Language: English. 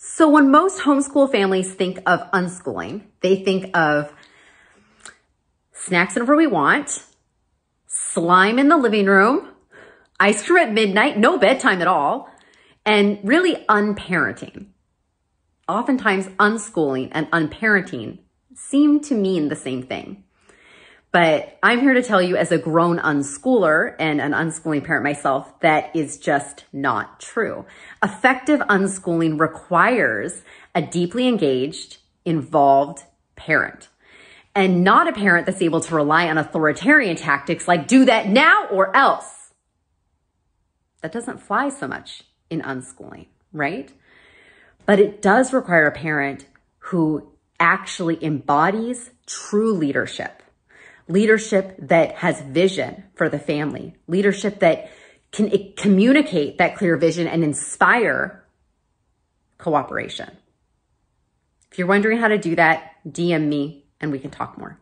So when most homeschool families think of unschooling, they think of snacks whenever we want, slime in the living room, ice cream at midnight, no bedtime at all, and really unparenting. Oftentimes unschooling and unparenting seem to mean the same thing. But I'm here to tell you as a grown unschooler and an unschooling parent myself, that is just not true. Effective unschooling requires a deeply engaged, involved parent and not a parent that's able to rely on authoritarian tactics like do that now or else. That doesn't fly so much in unschooling, right? But it does require a parent who actually embodies true leadership leadership that has vision for the family, leadership that can communicate that clear vision and inspire cooperation. If you're wondering how to do that, DM me and we can talk more.